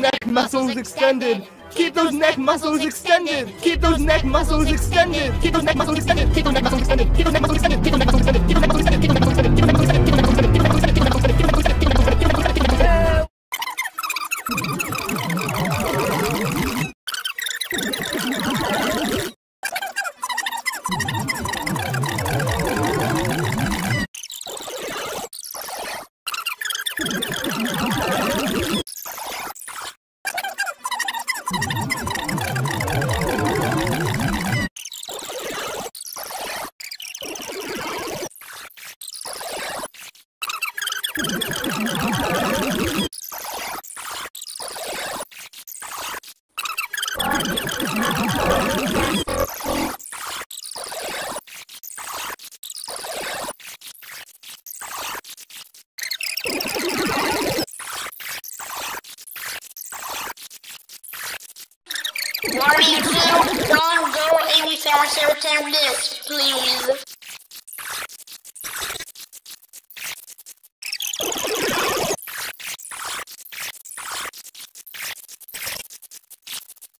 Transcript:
neck muscles extended. Keep those neck muscles extended. Keep those neck muscles extended. Keep those neck muscles extended. Keep those neck muscles extended. Keep those neck muscles extended. Keep those neck muscles extended. Keep those neck muscles extended. Keep those neck muscles extended. Keep those neck muscles extended. Keep those neck muscles extended. Keep those neck muscles extended. Keep those neck muscles extended. Keep those neck muscles extended. Keep those neck muscles extended. Thank you. Thank you. Mario 2, don't go 87 September, please.